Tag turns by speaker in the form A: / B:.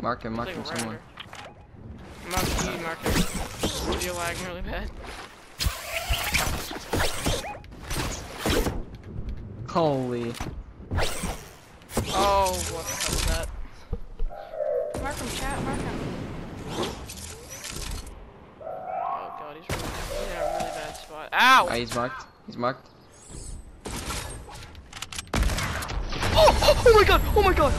A: Mark him, mark him
B: like
A: somewhere.
B: Mark him, mark You're lagging really bad.
A: Holy.
B: Oh, what the hell is that? Mark him, chat, mark him. Oh god, he's really, in a really bad spot. Ow!
A: Ah, he's marked. He's marked.
B: Oh, oh, oh my god, oh my god!